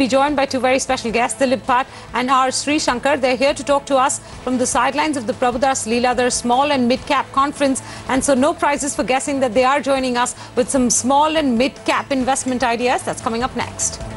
be joined by two very special guests, Dilip Bhat and R. Sreesankar. They're here to talk to us from the sidelines of the Prabhudas their Small and Mid Cap Conference. And so, no prizes for guessing that they are joining us with some small and mid cap investment ideas. That's coming up next.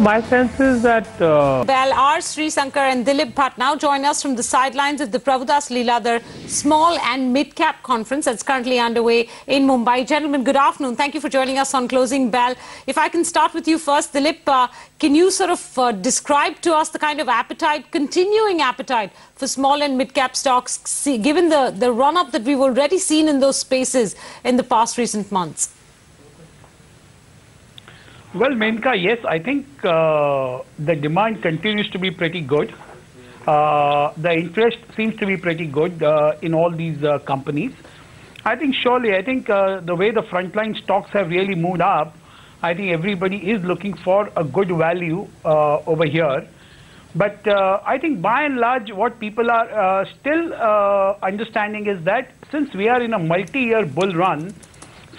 My sense is that uh, Well, R. Sreesankar and Dilip Bhat now join us from the sidelines of the Prabhudas Lilladher Small and Mid Cap Conference that's currently underway in Mumbai. Gentlemen, good afternoon. Thank you for joining us on Closing Bell. If I can start with you first, Dilip, uh, can you sort of uh, describe to us the kind of appetite, continuing appetite for small and mid cap stocks, given the, the run up that we've already seen in those spaces in the past recent months? Well, Menka, yes, I think uh, the demand continues to be pretty good. Uh, the interest seems to be pretty good uh, in all these uh, companies. I think surely, I think uh, the way the frontline stocks have really moved up, I think everybody is looking for a good value uh, over here. But I think by and large, what people are still understanding is that since we are in a multi-year bull run,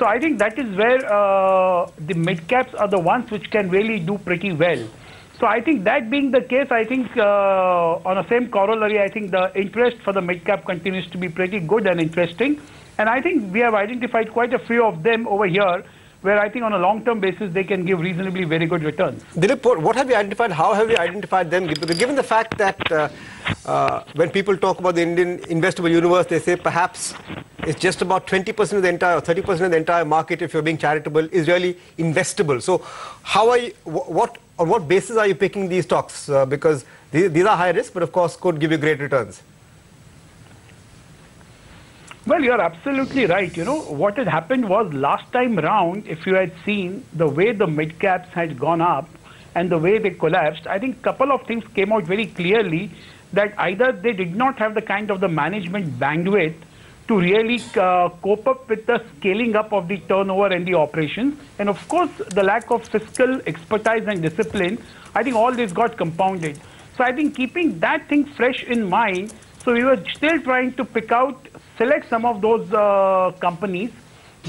so I think that is where uh, the mid caps are the ones which can really do pretty well. So I think that being the case, I think uh, on the same corollary, I think the interest for the mid cap continues to be pretty good and interesting. And I think we have identified quite a few of them over here where I think on a long-term basis they can give reasonably very good returns. Dilip, what- have you identified? How have you identified them? Given the fact that uh, uh, when people talk about the Indian investable universe, they say perhaps it's just about 20% of the entire, or 30% of the entire market, if you're being charitable, is really investable. So, how are you? What on what basis are you picking these stocks? Uh, because these, these are high risk, but of course could give you great returns. Well, you're absolutely right. You know, what had happened was last time round, if you had seen the way the mid caps had gone up and the way they collapsed, I think a couple of things came out very clearly that either they did not have the kind of the management bandwidth to really uh, cope up with the scaling up of the turnover and the operations. And of course, the lack of fiscal expertise and discipline, I think all this got compounded. So I think keeping that thing fresh in mind, so we were still trying to pick out, select some of those uh, companies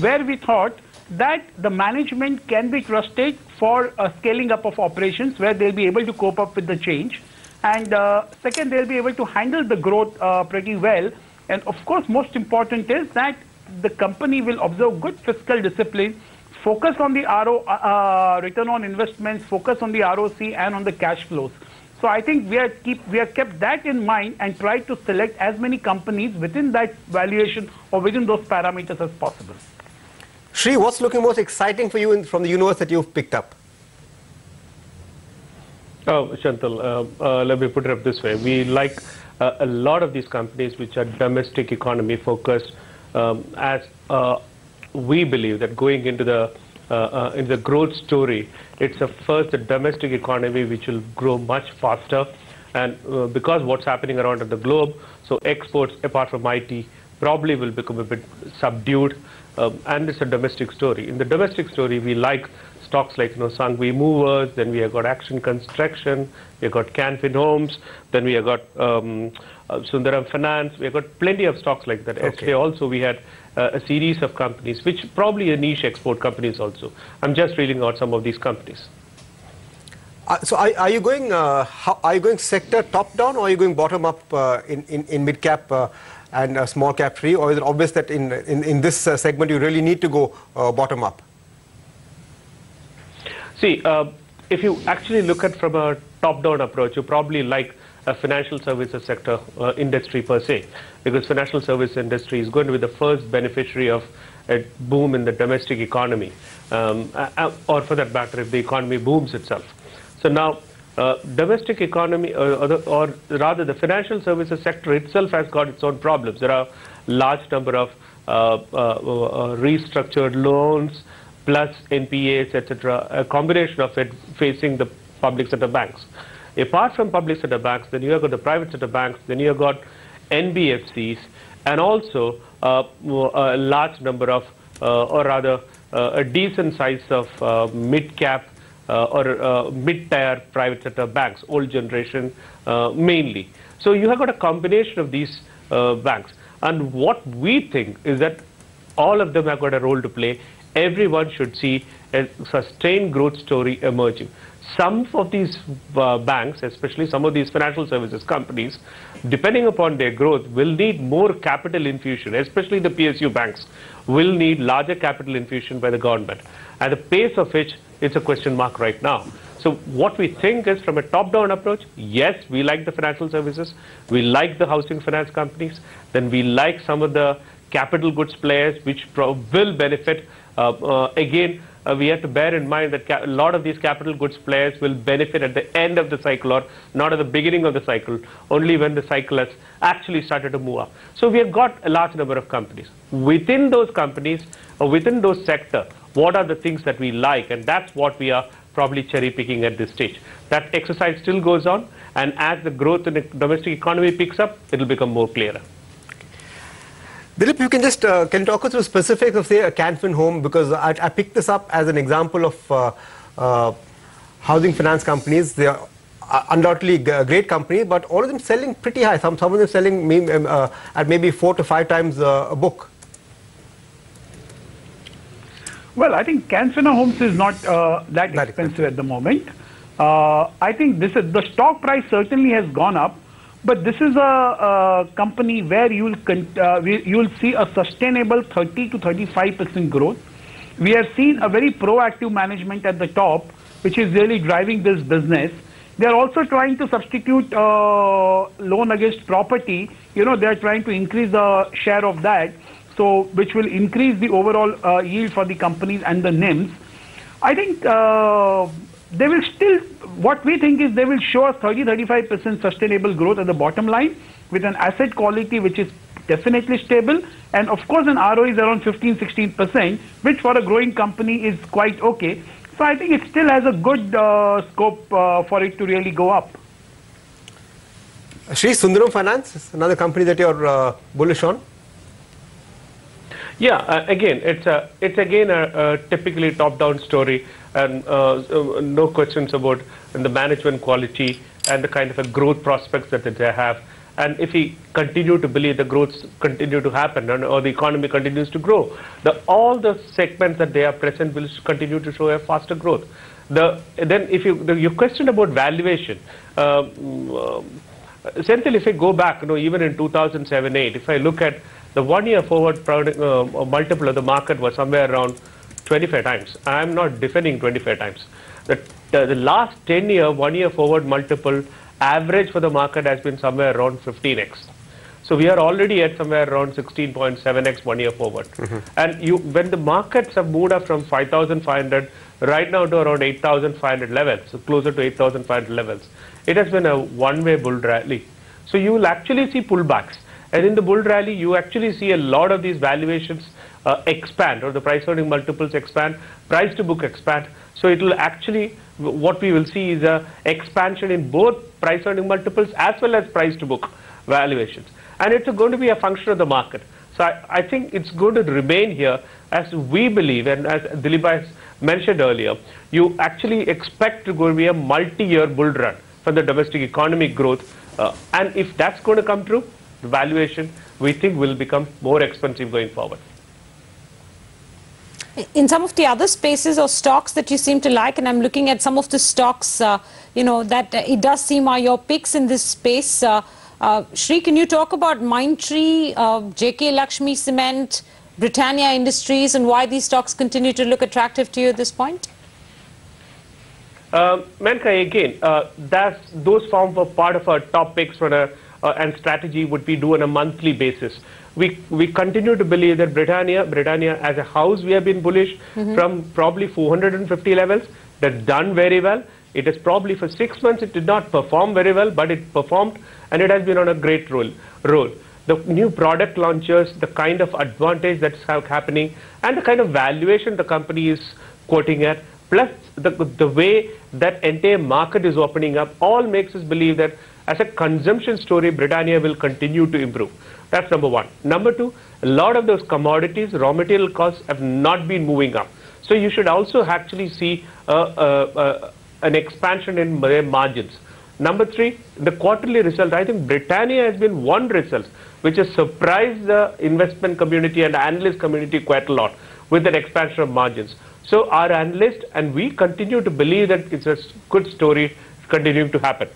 where we thought that the management can be trusted for uh, scaling up of operations where they'll be able to cope up with the change. And uh, second, they'll be able to handle the growth uh, pretty well. And of course, most important is that the company will observe good fiscal discipline, focus on the RO, uh, uh, return on investments, focus on the ROC and on the cash flows. So I think we are keep we have kept that in mind and tried to select as many companies within that valuation or within those parameters as possible. Shri, what's looking most exciting for you in, from the universe that you've picked up? Oh, Chantal, uh, uh, let me put it up this way. We like uh, a lot of these companies which are domestic economy focused, um, as uh, we believe that going into the in the growth story, it's a first domestic economy which will grow much faster, and uh, because what's happening around the globe, so exports apart from IT probably will become a bit subdued, um, and it's a domestic story. In the domestic story, we like stocks like you know Sanghvi Movers, then we have got Action Construction, we have got Can Fin Homes, then we have got um, uh, Sundaram Finance, we have got plenty of stocks like that. Okay. Yesterday also we had uh, a series of companies, which probably are niche export companies also. I'm just reading out some of these companies. Uh, so are, are you going uh, how, are you going sector top down or are you going bottom up uh, in, in, in mid cap uh, and uh, small cap free or is it obvious that in, in, in this uh, segment you really need to go uh, bottom up? See, uh, if you actually look at from a top-down approach, you probably like a financial services sector uh, industry per se, because financial service industry is going to be the first beneficiary of a boom in the domestic economy, um, uh, uh, or for that matter, if the economy booms itself. So now, uh, domestic economy, or, or, the, or rather, the financial services sector itself has got its own problems. There are large number of uh, uh, uh, restructured loans plus NPAs, etc., a combination of it facing the public sector banks. Apart from public sector banks, then you have got the private sector banks, then you have got NBFCs, and also uh, a large number of, uh, or rather, uh, a decent size of uh, mid-cap uh, or uh, mid-tier private sector banks, old generation mainly. So you have got a combination of these banks. And what we think is that all of them have got a role to play. Everyone should see a sustained growth story emerging. Some of these uh, banks, especially some of these financial services companies, depending upon their growth, will need more capital infusion, especially the PSU banks will need larger capital infusion by the government. At the pace of which it's a question mark right now. So what we think is from a top-down approach, yes, we like the financial services, we like the housing finance companies, then we like some of the capital goods players which will benefit. Uh, uh, again, uh, we have to bear in mind that a lot of these capital goods players will benefit at the end of the cycle or not at the beginning of the cycle, only when the cycle has actually started to move up. So we have got a large number of companies. Within those companies, or within those sector, what are the things that we like? And that's what we are probably cherry picking at this stage. That exercise still goes on, and as the growth in the domestic economy picks up, it will become more clearer. Dilip, you can just uh, can talk us through specifics of say a Can Fin Home because I, I picked this up as an example of uh, uh, housing finance companies. They are uh, undoubtedly a great company, but all of them selling pretty high. Some some of them selling um, uh, at maybe four to five times uh, a book. Well, I think Can Fin Homes is not uh, that, that, expensive, expensive at the moment. Uh, I think this is the stock price certainly has gone up, but this is a, a company where you'll uh, you'll see a sustainable 30 to 35 percent growth. We have seen a very proactive management at the top, which is really driving this business. They are also trying to substitute uh, loan against property. You know, they are trying to increase the share of that so which will increase the overall uh, yield for the companies and the NIMs. I think uh, they will still, what we think is they will show a 30-35% sustainable growth at the bottom line with an asset quality which is definitely stable and of course an ROE is around 15-16% which for a growing company is quite okay. So I think it still has a good uh, scope uh, for it to really go up. Sri Sundaram Finance, is another company that you're uh, bullish on. Yeah, uh, again, it's a it's again a, a typically top-down story, and uh, uh, no questions about the management quality and the kind of a growth prospects that they have. And if we continue to believe the growth continue to happen, and, or the economy continues to grow, the all the segments that they are present will continue to show a faster growth. The then if you the, your question about valuation. Uh, essentially, if I go back, you know, even in 2007-8, if I look at the one-year forward product, uh, multiple of the market was somewhere around 25 times. I'm not defending 25 times. The, the, the last 10-year, one-year forward multiple average for the market has been somewhere around 15x. So we are already at somewhere around 16.7x one year forward. Mm -hmm. And you, when the markets have moved up from 5,500 right now to around 8,500 levels, so closer to 8,500 levels, it has been a one-way bull rally. So you will actually see pullbacks. And in the bull rally, you actually see a lot of these valuations uh, expand or the price earning multiples expand, price to book expand. So it will actually, what we will see is a expansion in both price earning multiples as well as price to book valuations. And it's going to be a function of the market. So I, I think it's going to remain here as we believe, and as Dilip has mentioned earlier, you actually expect to go to be a multi-year bull run for the domestic economic growth. Uh, and if that's going to come true, the valuation we think will become more expensive going forward. In some of the other spaces or stocks that you seem to like, and I'm looking at some of the stocks, uh, you know, that uh, it does seem are your picks in this space. Uh, uh Shri, can you talk about Mindtree, uh, JK Lakshmi Cement, Britannia Industries, and why these stocks continue to look attractive to you at this point? Uh, Menka, again, uh, those form a part of our top picks for a and strategy would be do on a monthly basis. We, we continue to believe that Britannia, Britannia as a house, we have been bullish mm -hmm. from probably 450 levels. That's done very well. It is probably for six months, it did not perform very well, but it performed and it has been on a great role. role. The new product launches, the kind of advantage that's happening, and the kind of valuation the company is quoting at, plus the, the way that entire market is opening up, all makes us believe that as a consumption story, Britannia will continue to improve. That's number one. Number two, a lot of those commodities, raw material costs have not been moving up. So you should also actually see uh, uh, uh, an expansion in margins. Number three, the quarterly result. I think Britannia has been one result which has surprised the investment community and analyst community quite a lot with an expansion of margins. So our analysts and we continue to believe that it's a good story continuing to happen.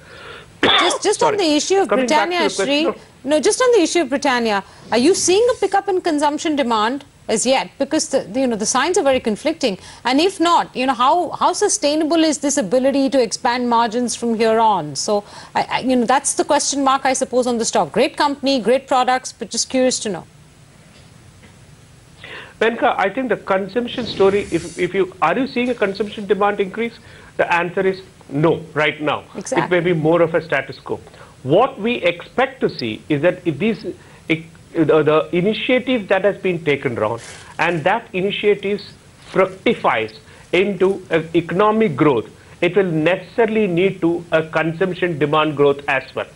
Just, just on the issue of Coming Britannia, Shri, of- no, just on the issue of Britannia, are you seeing a pickup in consumption demand as yet? Because the, the, you know the signs are very conflicting, and if not, you know how how sustainable is this ability to expand margins from here on? So, I, I, you know that's the question mark, I suppose, on the stock. Great company, great products, but just curious to know. Venka, I think the consumption story, if, if you, are you seeing a consumption demand increase? The answer is no, right now. Exactly. It may be more of a status quo. What we expect to see is that if these, if, the, the initiative that has been taken around, and that initiative fructifies into an economic growth, it will necessarily need to a consumption demand growth as well.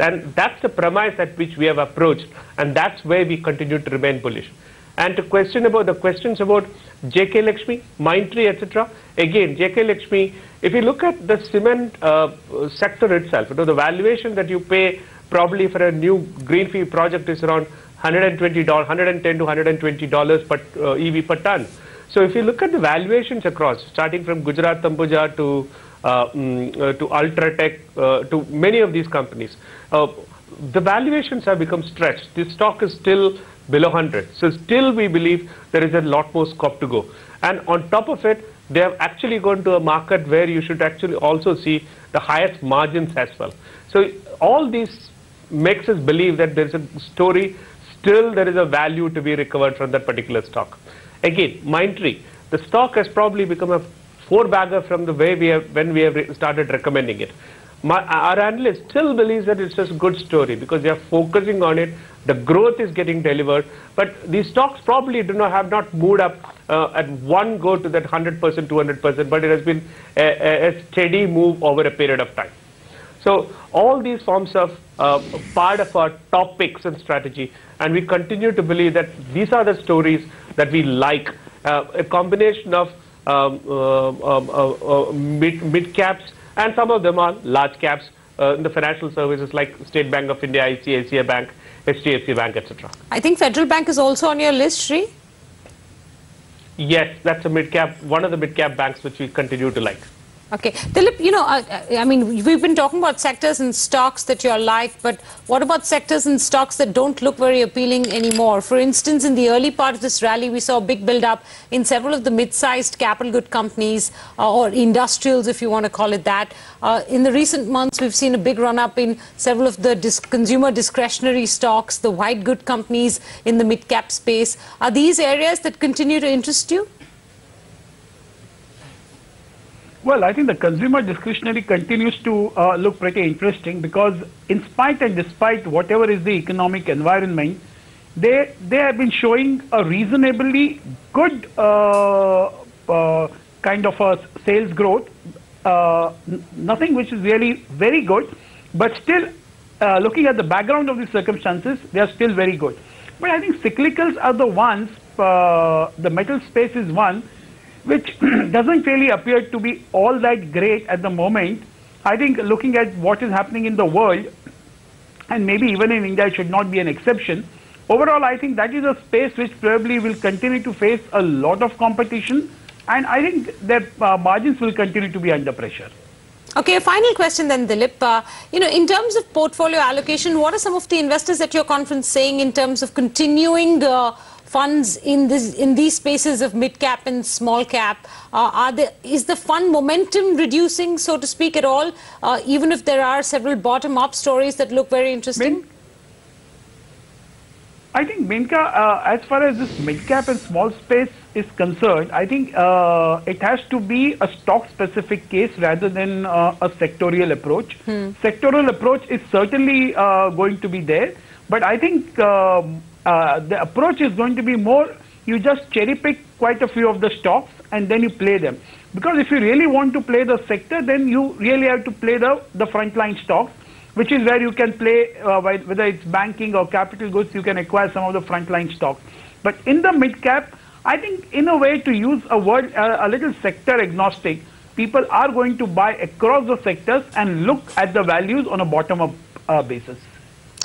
And that's the premise at which we have approached, and that's where we continue to remain bullish. And to question about the questions about JK Lakshmi, Mindtree, etc. Again, JK Lakshmi, if you look at the cement uh, sector itself, you know, the valuation that you pay probably for a new greenfield project is around $120, 110 to 120 dollars per uh, EV per ton. So if you look at the valuations across, starting from Gujarat Ambuja to uh, mm, uh, to Ultratech, uh, to many of these companies, uh, the valuations have become stretched. This stock is still below 100. So still we believe there is a lot more scope to go. And on top of it, they have actually gone to a market where you should actually also see the highest margins as well. So all these makes us believe that there is a story, still there is a value to be recovered from that particular stock. Again, Mindtree, the stock has probably become a four-bagger from the way we have, when we have started recommending it. My, our analyst still believes that it's a good story because they are focusing on it. The growth is getting delivered, but these stocks probably do not have not moved up uh, at one go to that 100%, 200%, but it has been a, a, steady move over a period of time. So all these forms of uh, part of our top picks and strategy, and we continue to believe that these are the stories that we like. Uh, a combination of um, uh, um, uh, uh, mid, mid caps, and some of them are large caps uh, in the financial services like State Bank of India, ICICI Bank, HDFC Bank, etc. I think Federal Bank is also on your list, Sri. Yes, that's a mid cap, one of the mid cap banks which we continue to like. Okay. Dilip, you know, uh, I mean, we've been talking about sectors and stocks that you're like, but what about sectors and stocks that don't look very appealing anymore? For instance, in the early part of this rally, we saw a big build-up in several of the mid-sized capital good companies, uh, or industrials, if you want to call it that. Uh, in the recent months, we've seen a big run-up in several of the dis consumer discretionary stocks, the white good companies in the mid-cap space. Are these areas that continue to interest you? Well, I think the consumer discretionary continues to uh, look pretty interesting because, in spite and despite whatever is the economic environment, they they have been showing a reasonably good uh, uh, kind of a sales growth. Uh, nothing which is really very good, but still, uh, looking at the background of the circumstances, they are still very good. But I think cyclicals are the ones. Uh, the metal space is one which doesn't really appear to be all that great at the moment. I think looking at what is happening in the world, and maybe even in India, should not be an exception. Overall, I think that is a space which probably will continue to face a lot of competition, and I think their uh, margins will continue to be under pressure. Okay, a final question then, Dilip. Uh, you know, in terms of portfolio allocation, what are some of the investors at your conference saying in terms of continuing uh, funds in this in these spaces of mid cap and small cap? Uh, are there, is the fund momentum reducing, so to speak, at all? Uh, even if there are several bottom up stories that look very interesting. Min- I think Minka, uh, as far as this mid cap and small space is concerned, I think uh, it has to be a stock specific case rather than uh, a sectorial approach. Sectorial approach is certainly uh, going to be there, but I think um, uh, the approach is going to be more you just cherry pick quite a few of the stocks and then you play them. Because if you really want to play the sector, then you really have to play the, the frontline stocks which is where you can play, uh, whether it's banking or capital goods, you can acquire some of the frontline stocks. But in the mid cap, I think in a way to use a word, uh, a little sector agnostic, people are going to buy across the sectors and look at the values on a bottom up uh, basis.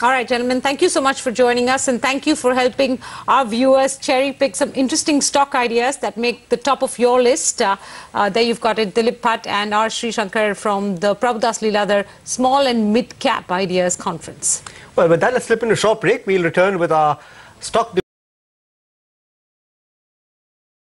All right, gentlemen, thank you so much for joining us and thank you for helping our viewers cherry pick some interesting stock ideas that make the top of your list. Uh, uh, there you've got it, Dilip Bhat and R. Sreesankar from the Prabhudas Lilladher Small and Mid Cap Ideas Conference. Well, with that, let's slip into a short break. We'll return with our stock